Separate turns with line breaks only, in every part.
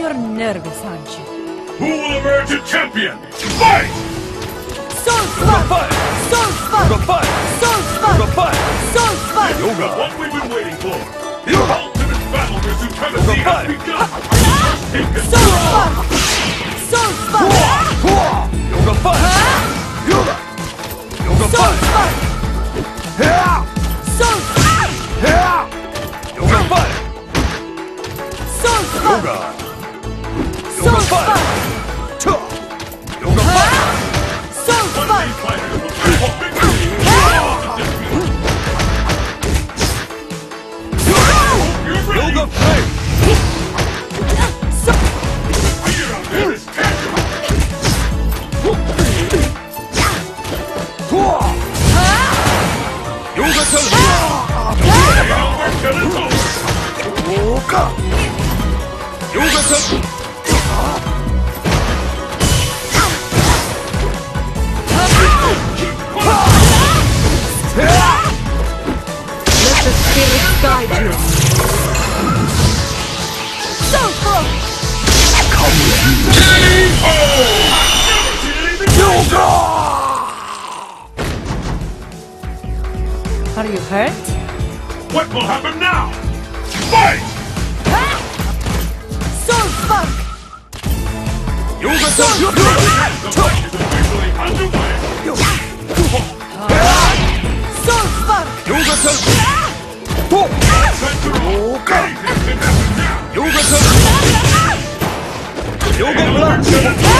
You're nervous, aren't you?
Who will emerge a champion? Fight!
Soulspark!
Soulspark!
Soulspark! Soulspark!
Yoga!
What we've been waiting for! The ultimate battle for supremacy has begun! Soulspark!
Soulspark! Soul
fight! Yoga! Yoga
Fire! Soulspark! Soulspark!
Yoga
Fire! Soulspark!
Yoga! Yoga
Sun! Are you hurt?
What will happen now? Fight!
Ah! Sword
fuck! You got so good!
The fight is officially underway!
Soul Spark! You
got
Soul Spark!
Yoga! Yoga! Yoga! Yoga!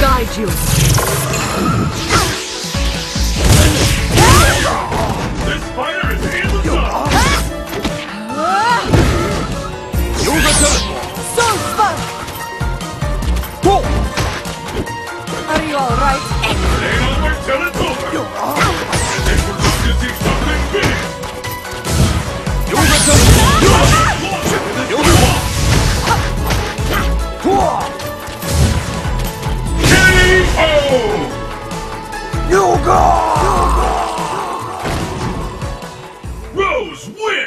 guide you.
Sweet!